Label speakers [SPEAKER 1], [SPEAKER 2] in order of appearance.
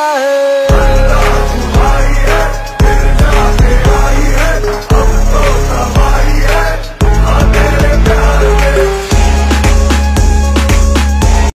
[SPEAKER 1] है